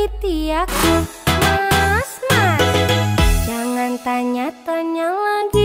Selingkuh Mas, mas. Jangan tanya-tanya lagi.